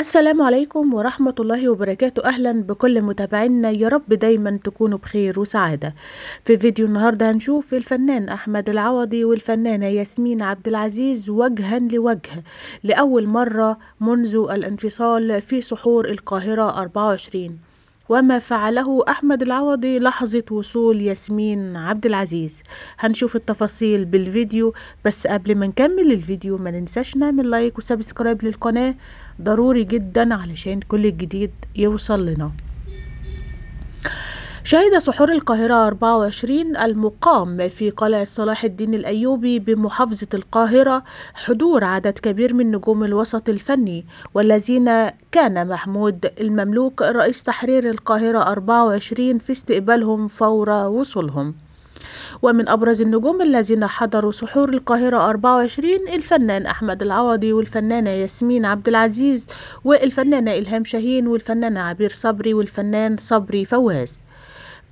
السلام عليكم ورحمة الله وبركاته. أهلا بكل متابعينا. يا رب دايما تكونوا بخير وسعادة. في فيديو النهاردة هنشوف الفنان أحمد العوضي والفنانة ياسمين عبد العزيز وجها لوجه. لأول مرة منذ الانفصال في سحور القاهرة 24 وما فعله أحمد العوضي لحظة وصول ياسمين عبد العزيز. هنشوف التفاصيل بالفيديو بس قبل ما نكمل الفيديو ما ننساش نعمل like و subscribe للقناة. ضروري جدا علشان كل الجديد يوصل لنا. شهد سحور القاهرة 24 المقام في قلعة صلاح الدين الأيوبي بمحافظة القاهرة حضور عدد كبير من نجوم الوسط الفني والذين كان محمود المملوك رئيس تحرير القاهرة 24 في استقبالهم فور وصولهم. ومن أبرز النجوم الذين حضروا سحور القاهرة 24 الفنان أحمد العوضي والفنانة ياسمين عبد العزيز والفنانة إلهام شاهين والفنانة عبير صبري والفنان صبري فواز.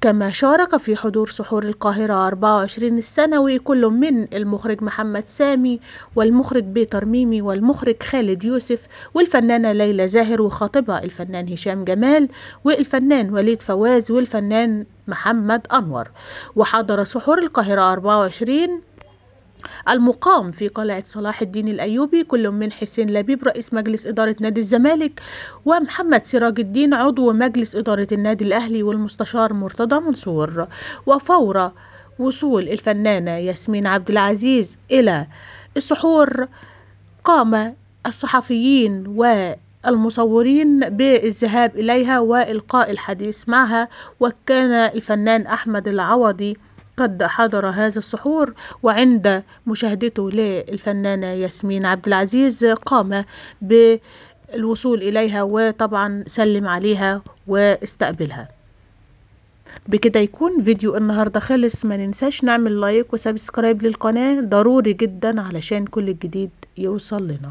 كما شارك في حضور سحور القاهرة 24 السنوي كل من المخرج محمد سامي والمخرج بيتر ميمي والمخرج خالد يوسف والفنانة ليلى زاهر وخطيبها الفنان هشام جمال والفنان وليد فواز والفنان محمد أنور. وحضر سحور القاهرة 24 المقام في قلعة صلاح الدين الأيوبي كل من حسين لبيب رئيس مجلس إدارة نادي الزمالك ومحمد سراج الدين عضو مجلس إدارة النادي الأهلي والمستشار مرتضى منصور. وفور وصول الفنانة ياسمين عبد العزيز إلى السحور قام الصحفيين و المصورين بالذهاب إليها وإلقاء الحديث معها وكان الفنان أحمد العوضي قد حضر هذا السحور وعند مشاهدته للفنانة ياسمين عبد العزيز قام بالوصول إليها وطبعا سلم عليها واستقبلها. بكده يكون فيديو النهاردة خلص. ما ننساش نعمل like و subscribe للقناة ضروري جدا علشان كل الجديد يوصل لنا.